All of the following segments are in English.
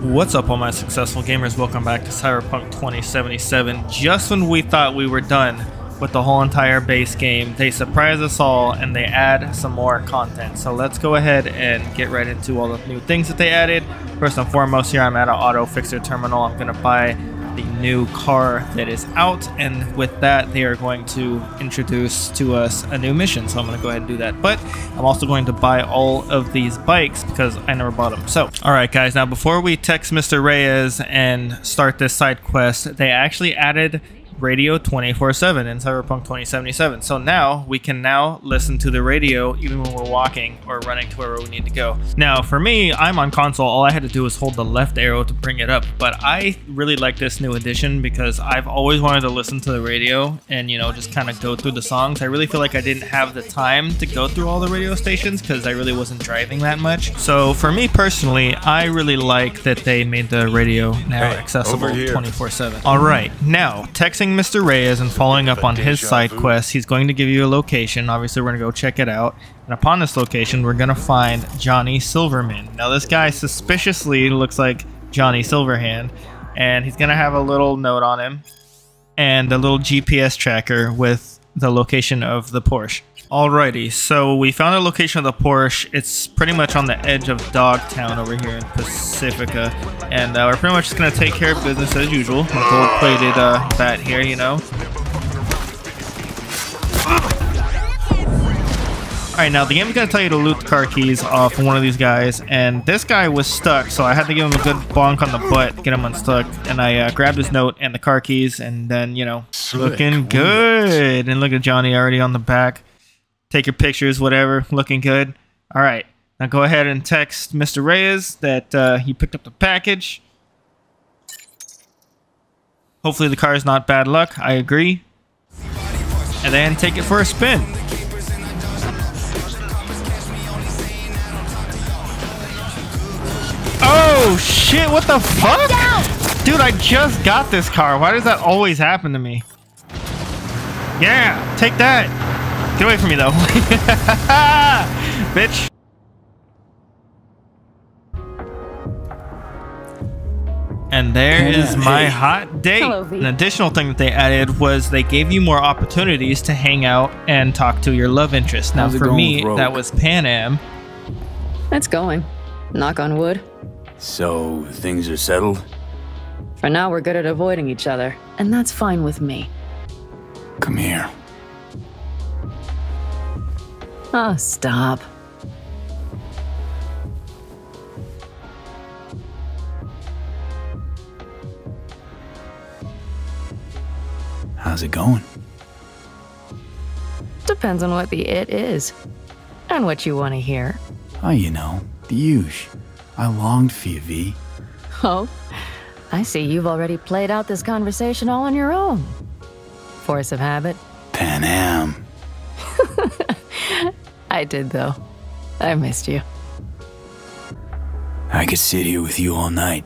What's up all my successful gamers, welcome back to Cyberpunk 2077. Just when we thought we were done with the whole entire base game, they surprise us all and they add some more content. So let's go ahead and get right into all the new things that they added. First and foremost here I'm at an auto fixer terminal. I'm going to buy the new car that is out and with that they are going to introduce to us a new mission so I'm going to go ahead and do that but I'm also going to buy all of these bikes because I never bought them so alright guys now before we text Mr. Reyes and start this side quest they actually added radio 24-7 in cyberpunk 2077 so now we can now listen to the radio even when we're walking or running to where we need to go. Now for me i'm on console. All i had to do was hold the left arrow to bring it up. But i really like this new addition because i've always wanted to listen to the radio and you know just kind of go through the songs. I really feel like i didn't have the time to go through all the radio stations because i really wasn't driving that much. So for me personally i really like that they made the radio now accessible 24 7 all right. Now texting Mr. Reyes and following up on his side quest, he's going to give you a location. Obviously, we're going to go check it out. And upon this location, we're going to find Johnny Silverman. Now, this guy suspiciously looks like Johnny Silverhand, and he's going to have a little note on him and a little GPS tracker with the location of the Porsche. Alrighty, so we found a location of the Porsche. It's pretty much on the edge of Dogtown over here in Pacifica. And uh, we're pretty much just going to take care of business as usual. Gold-plated uh, bat here, you know. Alright, now the game's going to tell you to loot the car keys off one of these guys, and this guy was stuck, so I had to give him a good bonk on the butt, get him unstuck, and I uh, grabbed his note and the car keys, and then, you know, looking good. And look at Johnny already on the back. Take your pictures, whatever, looking good. Alright, now go ahead and text Mr. Reyes that uh, you picked up the package. Hopefully the car is not bad luck, I agree. And then take it for a spin. Shit, what the fuck? Dude, I just got this car. Why does that always happen to me? Yeah, take that. Get away from me though. Bitch. And there is my hot date. Hello, An additional thing that they added was they gave you more opportunities to hang out and talk to your love interest. Now, How's for me, that was Panam. It's going. Knock on wood. So, things are settled? For now, we're good at avoiding each other, and that's fine with me. Come here. Oh, stop. How's it going? Depends on what the it is. And what you want to hear. Oh, you know, the huge. I longed for you, V. Oh, I see you've already played out this conversation all on your own. Force of habit? Panam. I did, though. I missed you. I could sit here with you all night.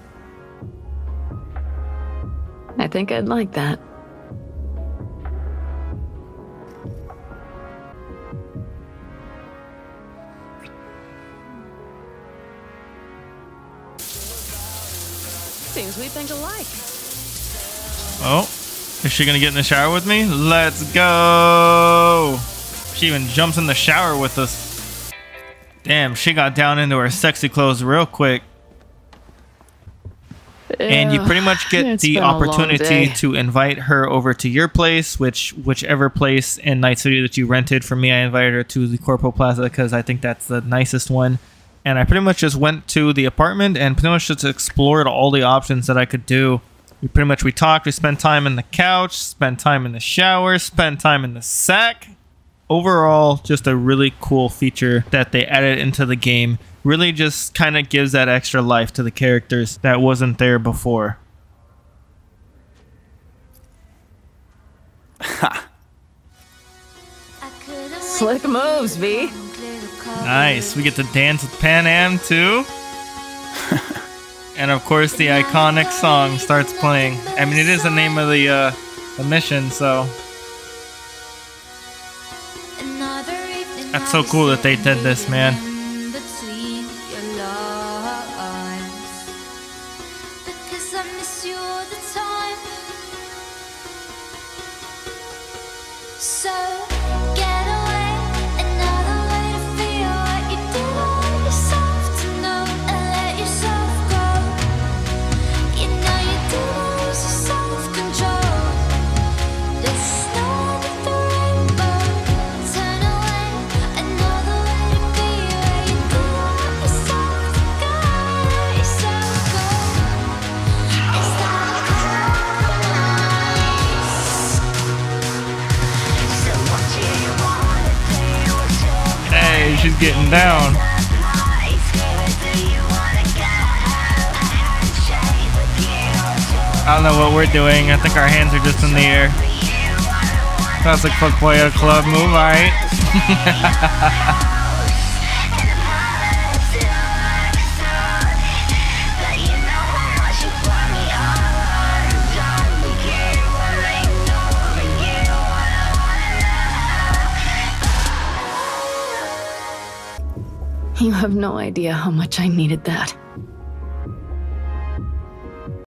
I think I'd like that. Seems we think alike. Oh, is she gonna get in the shower with me? Let's go! She even jumps in the shower with us. Damn, she got down into her sexy clothes real quick. And you pretty much get It's the been a long opportunity to invite her over to your place, which whichever place in Night City that you rented. For me, I invited her to the Corpo Plaza because I think that's the nicest one. And I pretty much just went to the apartment and pretty much just explored all the options that I could do. We pretty much we talked, we spent time in the couch, spent time in the shower, spent time in the sack. Overall, just a really cool feature that they added into the game. Really just kind of gives that extra life to the characters that wasn't there before. Slick moves, V. Nice. We get to dance with Panam too. and of course, the iconic song starts playing. I mean, it is the name of the uh, the mission, so That's so cool that they did this, man. Cause I miss you all the time. So getting down. I don't know what we're doing. I think our hands are just in the air. Classic fuckboy at a club move, alright. You have no idea how much I needed that.